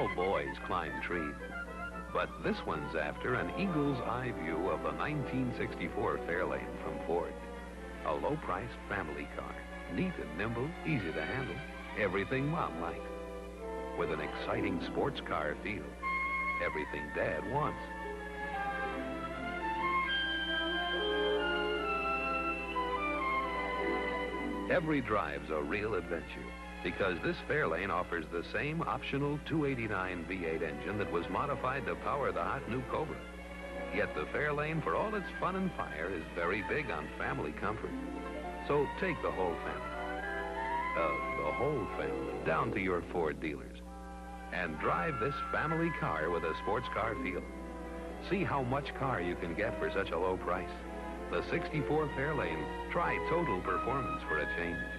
All boys climb trees. But this one's after an eagle's eye view of the 1964 Fairlane from Ford. A low-priced family car. Neat and nimble, easy to handle. Everything mom likes. With an exciting sports car feel. Everything dad wants. Every drive's a real adventure because this Fairlane offers the same optional 289 V8 engine that was modified to power the hot new Cobra. Yet the Fairlane, for all its fun and fire, is very big on family comfort. So take the whole family, uh, the whole family, down to your Ford dealers and drive this family car with a sports car feel. See how much car you can get for such a low price. The 64 Fairlane. Try total performance for a change.